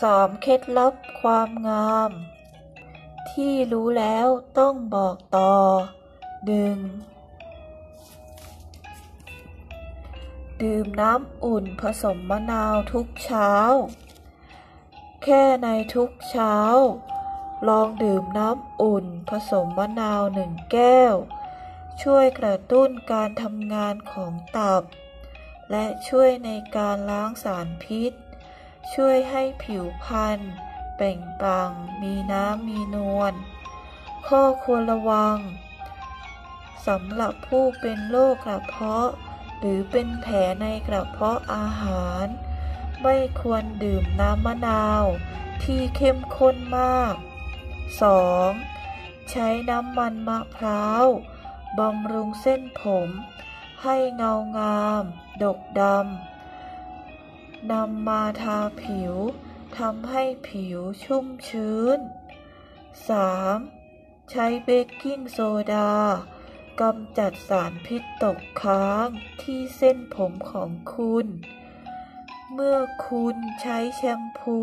สามเคล็ดลับความงาม ที่รู้แล้วต้องบอกต่อหนึ่งดื่มน้ำอุ่นผสมมะนาวทุกเช้า แค่ในทุกเช้า ลองดื่มน้ำอุ่นผสมมะนาวหนึ่งแก้ว ช่วยกระตุ้นการทำงานของตับ และช่วยในการล้างสารพิษ ช่วยให้ผิวพรรณเปล่งปลั่งมีน้ำมีนวล ข้อควรระวังสำหรับผู้เป็นโรคกระเพาะ หรือเป็นแผลในกระเพาะอาหาร ไม่ควรดื่มน้ำมะนาวที่เข้มข้นมาก 2. ใช้น้ำมันมะพร้าวบำรุงเส้นผม ให้เงางาม ดกดำ นำมาทาผิวทำให้ผิวชุ่มชื้น 3. ใช้เบกกิ้งโซดากำจัดสารพิษตกค้างที่เส้นผมของคุณ เมื่อคุณใช้แชมพู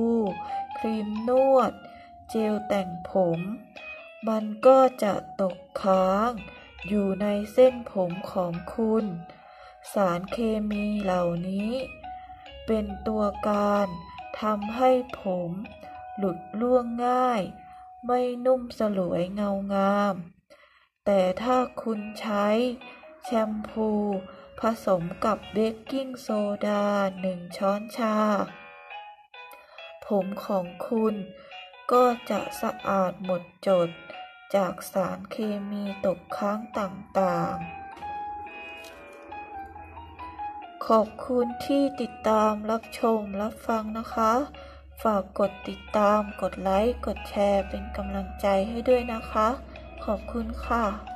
ครีมนวด เจลแต่งผม มันก็จะตกค้าง อยู่ในเส้นผมของคุณ สารเคมีเหล่านี้ เป็นตัวการทำให้ผมหลุดล่วงง่าย ไม่นุ่มสลวยเงางาม แต่ถ้าคุณใช้แชมพูผสมกับเบกกิ้งโซดาหนึ่งช้อนชา ผมของคุณก็จะสะอาดหมดจดจากสารเคมีตกค้างต่างๆ ขอบคุณที่ติดตามรับชมรับฟังนะคะ ฝากกดติดตาม กดไลค์ กดแชร์ เป็นกำลังใจให้ด้วยนะคะ ขอบคุณค่ะ